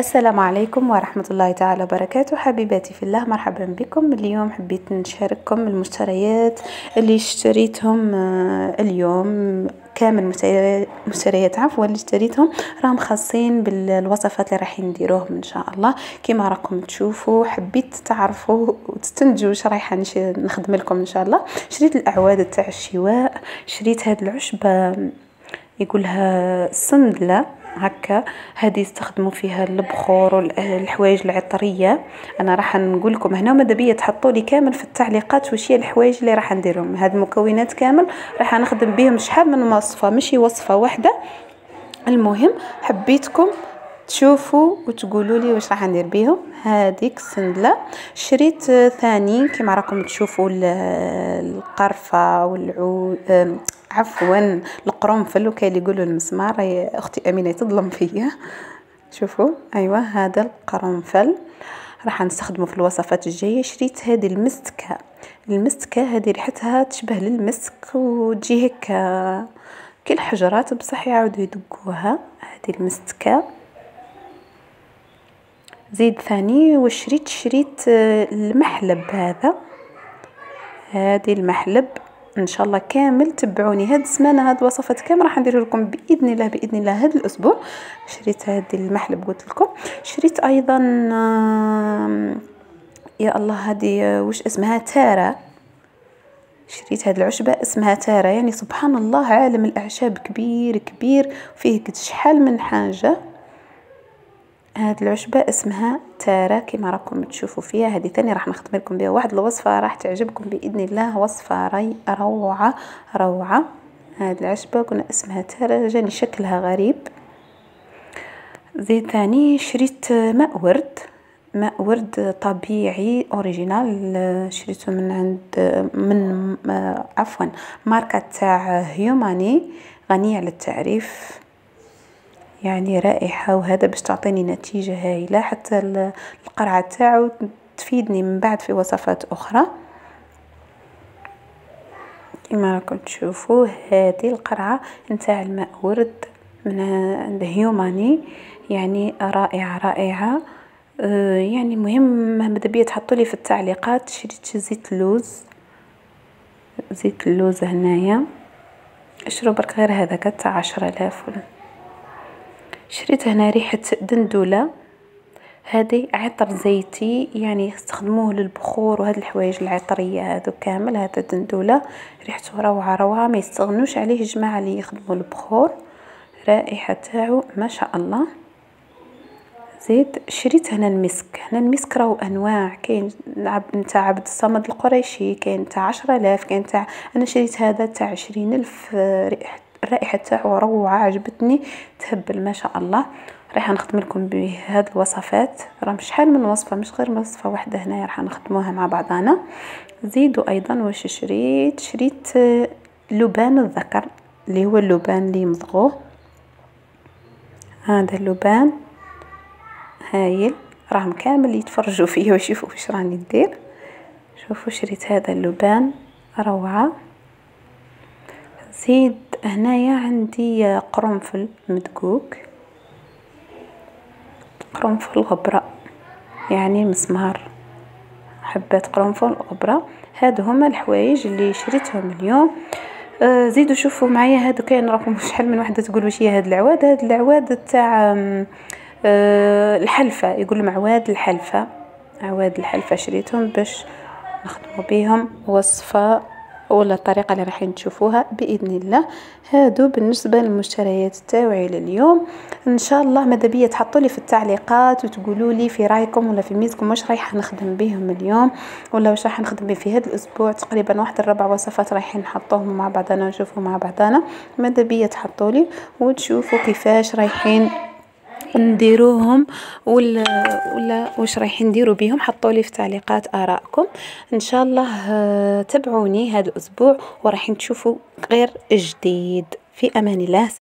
السلام عليكم ورحمة الله تعالى وبركاته. حبيباتي في الله مرحبا بكم. اليوم حبيت نشارككم المشتريات اللي اشتريتهم آه، اليوم كامل مشتريات عفوا اللي اشتريتهم راهم خاصين بالوصفات اللي راح نديروهم إن شاء الله. كما راكم تشوفوا حبيت تعرفوا وتستنتجوا واش رايحه نخدم لكم إن شاء الله. شريت الأعواد تاع الشواء شريت هاد العشبة يقولها السندله هكا. هذه يستخدموا فيها البخور والحوايج العطرية. أنا راح نقول لكم هنا ماذا بيا تحطوا لي كامل في التعليقات واش هي الحوايج اللي راح نديرهم. هاد المكونات كامل راح نخدم بهم شحال من وصفة. ماشي وصفة واحدة. المهم حبيتكم تشوفوا وتقولوا لي واش راح ندير بهم هذيك السندله شريت ثاني. كما راكم تشوفوا القرفة والعود عفوا القرنفل وكاين اللي يقولوا المسمار أختي أمينة تظلم فيا شوفوا ايوا هذا القرنفل راح نستخدمه في الوصفات الجاية. شريت هذه المستكة. المستكة هذه ريحتها تشبه للمسك وتجي هكا كي الحجرات بصح يعاودوا يدقوها. هذه المستكة. زيد ثاني وشريت شريت المحلب هذا. هذه المحلب. إن شاء الله كامل. تبعوني هاد السمانة هاد الوصفات كامل راح ندير لكم بإذن الله بإذن الله هاد الأسبوع. شريت هذه المحلب قلت لكم. شريت أيضا يا الله هذه واش اسمها؟ تارا شريت هاد العشبة اسمها تارا يعني سبحان الله عالم الأعشاب كبير كبير. فيه شحال من حاجة. هاد العشبة اسمها تارا كما راكم تشوفوا فيها. هذه ثاني راح نخدم لكم بها واحد الوصفة راح تعجبكم بإذن الله. وصفة ري روعة روعة. هاد العشبة قلنا اسمها تارا جاني شكلها غريب. زيد ثاني شريت ماء ورد. ماء ورد طبيعي أوريجينال. شريته من عند من عفوا ماركة تاع هيوماني. غنية عن التعريف يعني رائحة وهذا باش تعطيني نتيجة هايلة. حتى القرعة تاعو تفيدني من بعد في وصفات أخرى. كما راكم تشوفوا هذه القرعة نتاع الماء ورد من عند هيوماني يعني رائعة رائعة. آه، يعني مهم ماذا بيا تحطوا لي في التعليقات شريت زيت اللوز زيت اللوز هنايا. اشرو برك غير هذاك تاع عشرة آلاف شريت هنا ريحة دندولة. هذه عطر زيتي يعني يستخدموه للبخور وهاد الحوايج العطرية هذو كامل هذا دندولة ريحته روعة روعة ما يستغنوش عليه الجماعة اللي يخدموا البخور. رائحة تاعو ما شاء الله. زيد شريت هنا المسك. هنا المسك راهو أنواع كاين نتاع عبد الصمد القريشي كاين تاع عشرة آلاف كاين تاع أنا شريت هذا تاع عشرين ألف ريحة الرائحة تاعو روعة عجبتني. تهبل ما شاء الله. راح نخدم لكم بهاد الوصفات. راه شحال من وصفة؟ مش غير وصفة واحدة هنايا راح نخدموها مع بعضنا زيدوا أيضا واش شريت؟ شريت لبان الذكر اللي هو اللبان اللي مضغوه هذا اللبان هايل. راهم كامل يتفرجوا فيه ويشوفوا واش راني ندير. شوفوا شريت هذا اللبان روعة. زيد هنايا عندي قرنفل مدقوق قرنفل غبرة يعني مسمار. حبات قرنفل غبرة. هادو هما الحوايج اللي شريتهم اليوم. آه زيدوا شوفوا معايا هادو كاين راكم شحال من وحدة تقول واش هي هاد العواد. هاد العواد تاع آه الحلفة يقولوا عواد الحلفة. عواد الحلفة شريتهم باش نخدموا بهم وصفة ولا الطريقة اللي راح تشوفوها بإذن الله. هادو بالنسبة للمشتريات تاوعي لليوم. إن شاء الله ماذا بيا تحطوا لي في التعليقات وتقولوا لي في رأيكم ولا في ميزكم واش رايحة نخدم بهم اليوم ولا واش راح نخدم به في هذا الأسبوع. تقريبا واحد الربع وصفات رايحين نحطوهم مع بعضنا نشوفوا مع بعضنا. ماذا بيا تحطوا لي وتشوفوا كيفاش رايحين نديروهم ولا ولا واش رايحين نديروا بهم حطوا لي في التعليقات ارائكم إن شاء الله آه، تابعوني هذا الأسبوع وراح تشوفوا غير جديد. في أمان الله.